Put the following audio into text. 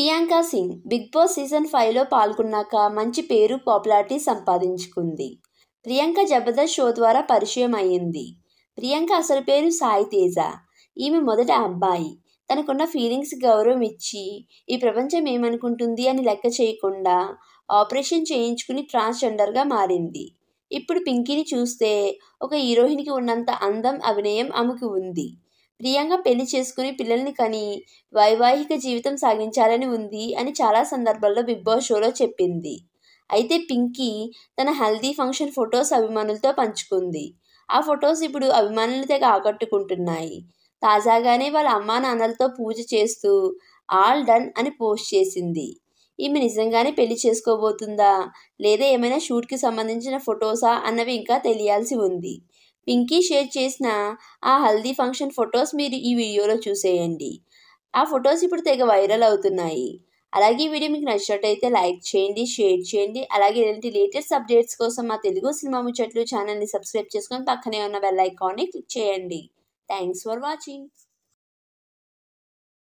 Priyanka Singh Bigg Boss season ఫైవ్లో పాల్గొన్నాక మంచి పేరు పాపులారిటీ సంపాదించుకుంది. ప్రియాంక జబర్దస్త్ షో ద్వారా పరిచయం అయ్యింది. ప్రియాంక అసలు పేరు సాయి తేజ. ఈమె మొదట అబ్బాయి. తనకున్న ఫీలింగ్స్ గౌరవం ఇచ్చి ఈ ప్రపంచం ఏమనుకుంటుంది అని లెక్క చేయకుండా ఆపరేషన్ చేయించుకుని ట్రాన్స్జెండర్గా మారింది. ఇప్పుడు పింకీని చూస్తే ఒక హీరోయిన్కి ఉన్నంత అందం అభినయం ఆమెకు ఉంది. ప్రియాంక పెళ్ళి చేసుకుని పిల్లల్ని కని వైవాహిక జీవితం సాగించాలని ఉంది అని చాలా సందర్భాల్లో బిగ్ బాస్ షోలో చెప్పింది. అయితే పింకీ తన హల్దీ ఫంక్షన్ ఫొటోస్ అభిమానులతో పంచుకుంది. ఆ ఫొటోస్ ఇప్పుడు అభిమానులు తెగ ఆకట్టుకుంటున్నాయి. తాజాగానే వాళ్ళ అమ్మా నాన్నలతో పూజ చేస్తూ ఆల్ డన్ అని పోస్ట్ చేసింది. ఈమె నిజంగానే పెళ్ళి చేసుకోబోతుందా? లేదా ఏమైనా షూట్కి సంబంధించిన ఫొటోసా? అన్నవి ఇంకా తెలియాల్సి ఉంది. పింకీ షేర్ చేసిన ఆ హల్దీ ఫంక్షన్ ఫొటోస్ మీరు ఈ వీడియోలో చూసేయండి. ఆ ఫొటోస్ ఇప్పుడు తెగ వైరల్ అవుతున్నాయి. అలాగే ఈ వీడియో మీకు నచ్చినట్టయితే లైక్ చేయండి షేర్ చేయండి. అలాగే ఇలాంటి లేటెస్ట్ అప్డేట్స్ కోసం మా తెలుగు సినిమా ముచ్చట్లు ఛానల్ని సబ్స్క్రైబ్ చేసుకొని పక్కనే ఉన్న బెల్ ఐకాన్ని క్లిక్ చేయండి. Thanks for watching.